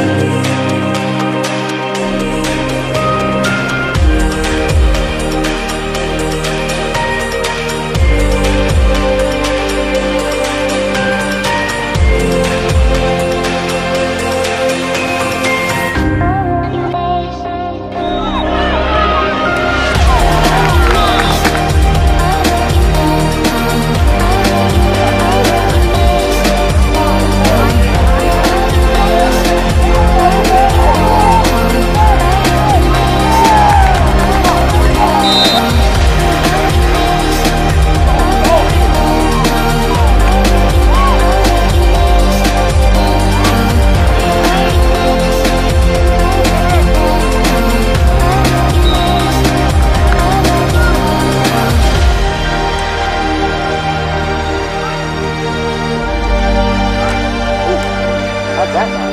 you. What's that?